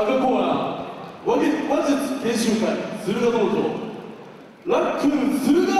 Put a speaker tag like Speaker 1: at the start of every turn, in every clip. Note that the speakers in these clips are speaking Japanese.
Speaker 1: 赤コーナー和術研修会駿河道場。ラックン駿河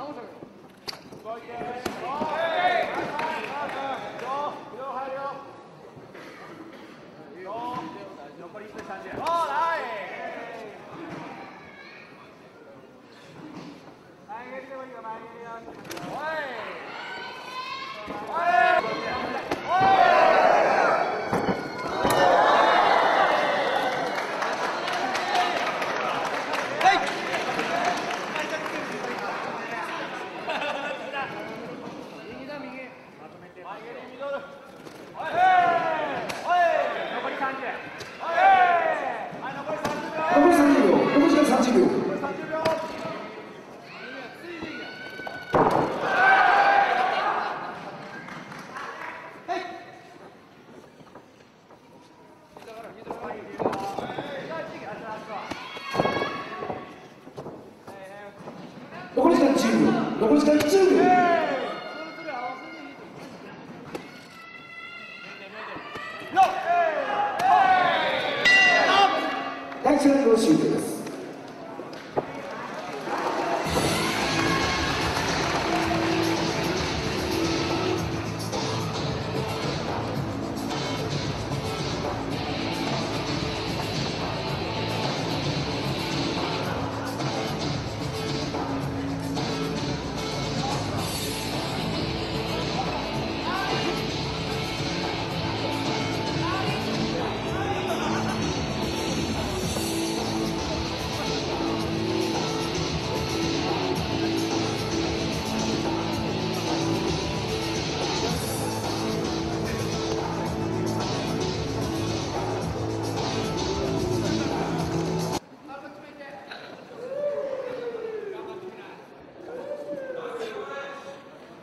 Speaker 2: Vamos a ver.
Speaker 1: 残り時間1秒第1ラウンド終了です。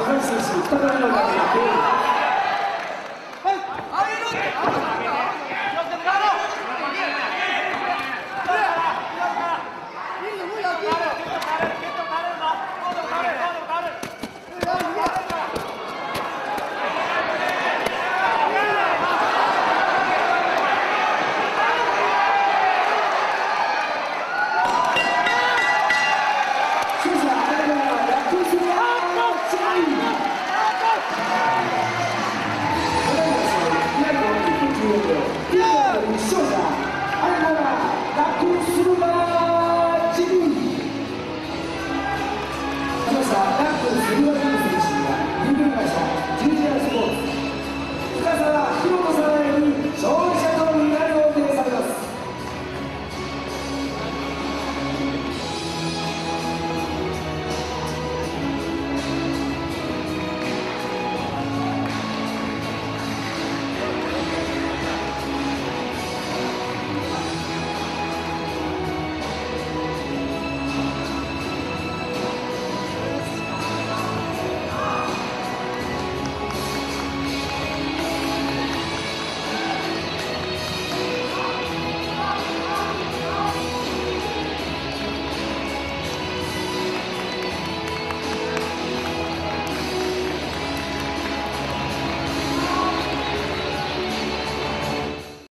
Speaker 2: 高橋選手、北川亮太選。